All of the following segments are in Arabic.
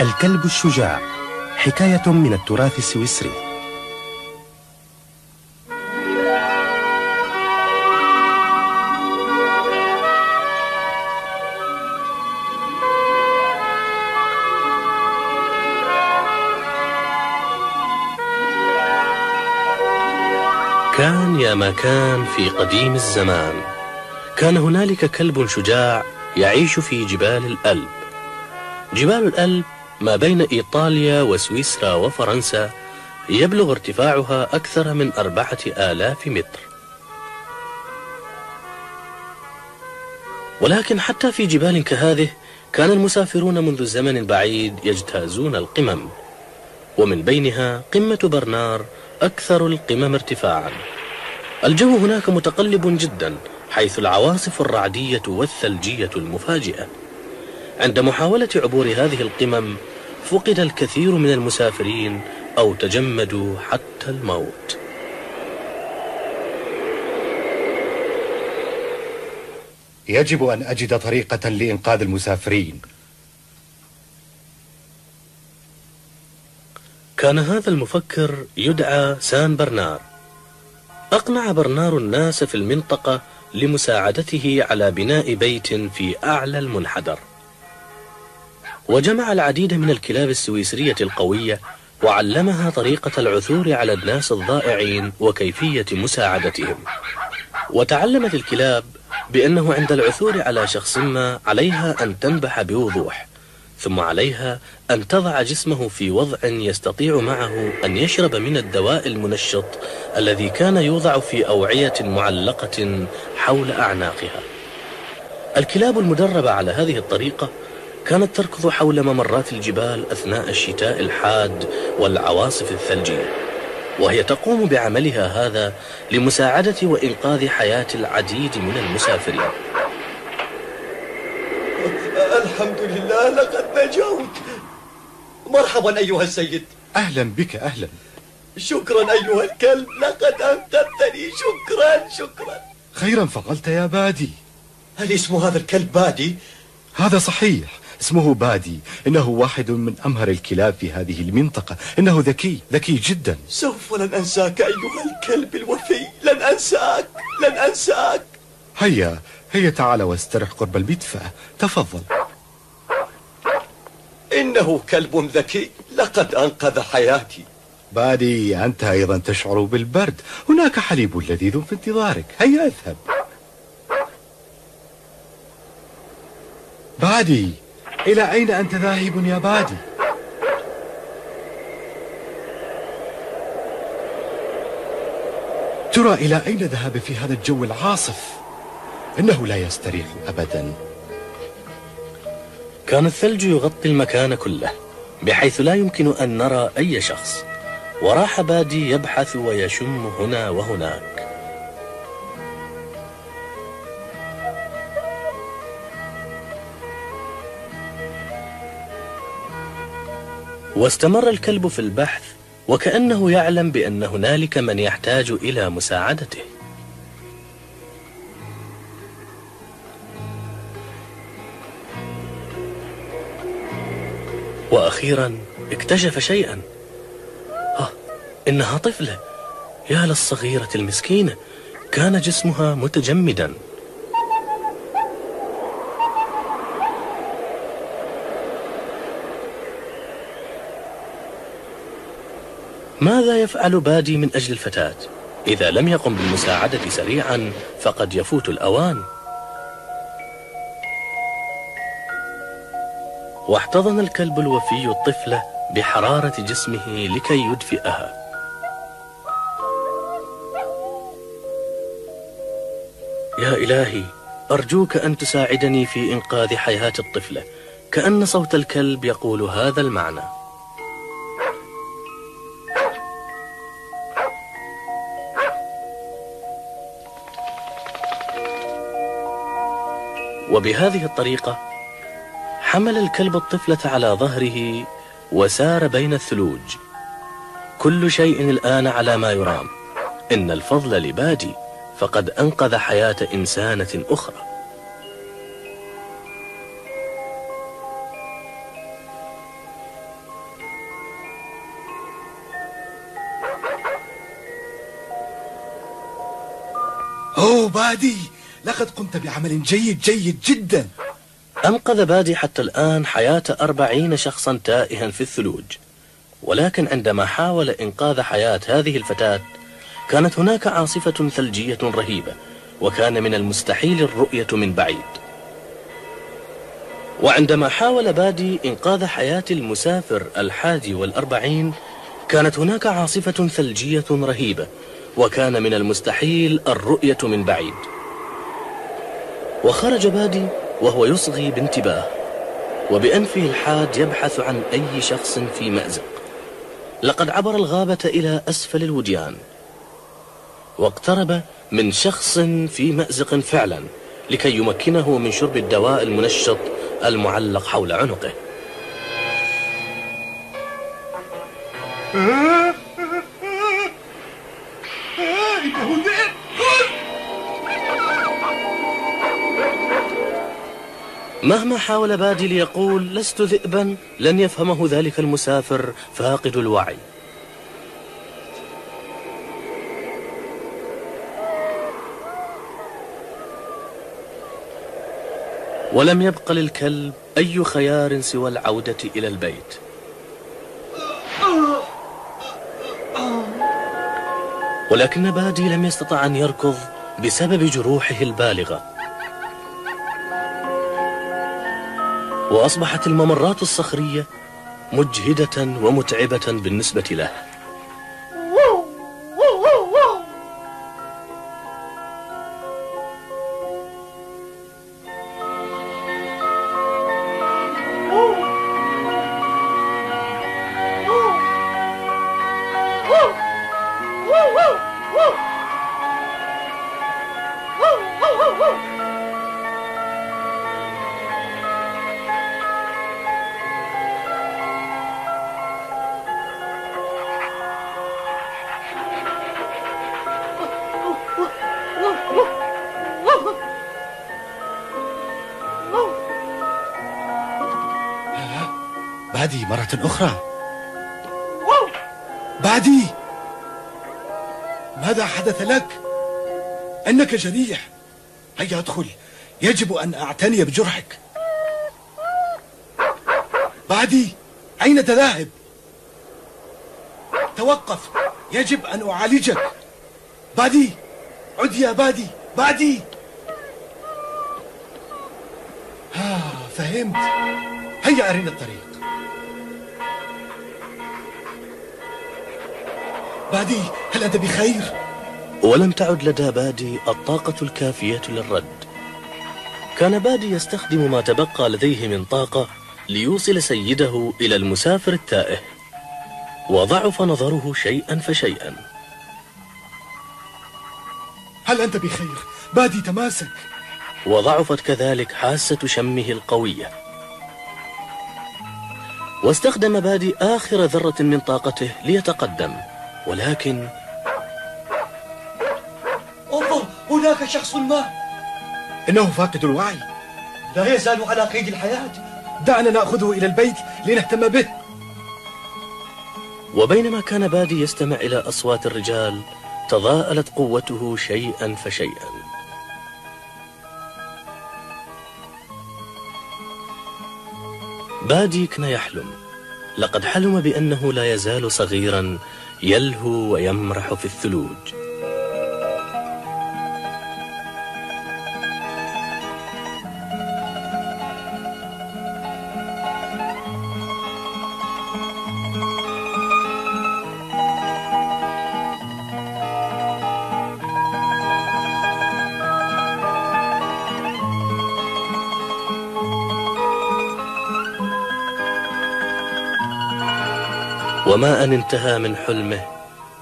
الكلب الشجاع. حكاية من التراث السويسري. كان يا ما كان في قديم الزمان. كان هنالك كلب شجاع يعيش في جبال الألب. جبال الألب ما بين إيطاليا وسويسرا وفرنسا يبلغ ارتفاعها أكثر من أربعة آلاف متر. ولكن حتى في جبال كهذه كان المسافرون منذ زمن بعيد يجتازون القمم. ومن بينها قمة برنار أكثر القمم ارتفاعا. الجو هناك متقلب جدا حيث العواصف الرعدية والثلجية المفاجئة. عند محاولة عبور هذه القمم فقد الكثير من المسافرين أو تجمدوا حتى الموت. يجب أن أجد طريقة لإنقاذ المسافرين. كان هذا المفكر يدعى سان برنار. أقنع برنار الناس في المنطقة لمساعدته على بناء بيت في أعلى المنحدر. وجمع العديد من الكلاب السويسرية القوية وعلمها طريقة العثور على الناس الضائعين وكيفية مساعدتهم. وتعلمت الكلاب بأنه عند العثور على شخص ما عليها أن تنبح بوضوح ثم عليها أن تضع جسمه في وضع يستطيع معه أن يشرب من الدواء المنشط الذي كان يوضع في أوعية معلقة حول أعناقها. الكلاب المدربة على هذه الطريقة كانت تركض حول ممرات الجبال أثناء الشتاء الحاد والعواصف الثلجية وهي تقوم بعملها هذا لمساعدة وإنقاذ حياة العديد من المسافرين. الحمد لله لقد نجوت. مرحبا أيها السيد. أهلا بك أهلا. شكرا أيها الكلب لقد أنقذتني شكرا شكرا. خيرا فعلت يا بادي. هل اسم هذا الكلب بادي؟ هذا صحيح. اسمه بادي. إنه واحد من أمهر الكلاب في هذه المنطقة. إنه ذكي ذكي جدا. سوف لن أنساك أيها الكلب الوفي. لن أنساك لن أنساك. هيا هيا تعال واسترح قرب المدفأة. تفضل. إنه كلب ذكي. لقد أنقذ حياتي. بادي أنت أيضا تشعر بالبرد. هناك حليب لذيذ في انتظارك. هيا اذهب. بادي إلى أين أنت ذاهب يا بادي؟ ترى إلى أين ذهب في هذا الجو العاصف؟ إنه لا يستريح أبدا. كان الثلج يغطي المكان كله بحيث لا يمكن أن نرى أي شخص. وراح بادي يبحث ويشم هنا وهناك واستمر الكلب في البحث وكأنه يعلم بأن هنالك من يحتاج إلى مساعدته. وأخيرا اكتشف شيئا. آه إنها طفلة. يا للصغيرة المسكينة كان جسمها متجمدا. ماذا يفعل بادي من أجل الفتاة؟ إذا لم يقم بالمساعدة سريعا فقد يفوت الأوان. واحتضن الكلب الوفي الطفلة بحرارة جسمه لكي يدفئها. يا إلهي أرجوك أن تساعدني في إنقاذ حياة الطفلة كأن صوت الكلب يقول هذا المعنى. وبهذه الطريقة حمل الكلب الطفلة على ظهره وسار بين الثلوج. كل شيء الآن على ما يرام. إن الفضل لبادي فقد أنقذ حياة إنسانة أخرى. أوه بادي! لقد قمت بعمل جيد جيد جدا. أنقذ بادي حتى الآن حياة أربعين شخصا تائها في الثلوج. ولكن عندما حاول إنقاذ حياة هذه الفتاة كانت هناك عاصفة ثلجية رهيبة وكان من المستحيل الرؤية من بعيد. وعندما حاول بادي إنقاذ حياة المسافر الحادي والأربعين كانت هناك عاصفة ثلجية رهيبة وكان من المستحيل الرؤية من بعيد. وخرج بادي وهو يصغي بانتباه وبأنفه الحاد يبحث عن أي شخص في مأزق. لقد عبر الغابة إلى أسفل الوديان واقترب من شخص في مأزق فعلا لكي يمكنه من شرب الدواء المنشط المعلق حول عنقه. مهما حاول بادي ليقول لست ذئبا لن يفهمه ذلك المسافر فاقد الوعي. ولم يبق للكلب أي خيار سوى العودة إلى البيت. ولكن بادي لم يستطع أن يركض بسبب جروحه البالغة. وأصبحت الممرات الصخرية مجهدة ومتعبة بالنسبة له. مرة أخرى. بادي ماذا حدث لك؟ أنك جريح. هيا أدخل. يجب أن أعتني بجرحك. بادي أين ذاهب؟ توقف. يجب أن أعالجك. بادي عد يا بادي بادي آه فهمت. هيا أرنا الطريق. بادي هل أنت بخير؟ ولم تعد لدى بادي الطاقة الكافية للرد. كان بادي يستخدم ما تبقى لديه من طاقة ليوصل سيده إلى المسافر التائه وضعف نظره شيئا فشيئا. هل أنت بخير؟ بادي تماسك. وضعفت كذلك حاسة شمه القوية. واستخدم بادي آخر ذرة من طاقته ليتقدم. ولكن انظر هناك شخص ما. إنه فاقد الوعي. لا يزال على قيد الحياة. دعنا نأخذه إلى البيت لنهتم به. وبينما كان بادي يستمع إلى أصوات الرجال تضاءلت قوته شيئا فشيئا. بادي كان يحلم. لقد حلم بأنه لا يزال صغيرا يلهو ويمرح في الثلوج. وما أن انتهى من حلمه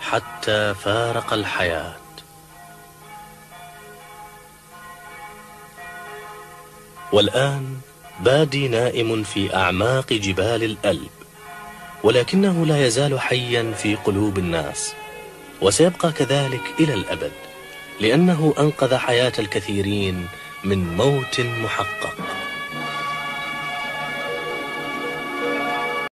حتى فارق الحياة. والآن بادي نائم في أعماق جبال الألب ولكنه لا يزال حيا في قلوب الناس وسيبقى كذلك إلى الأبد لأنه أنقذ حياة الكثيرين من موت محقق.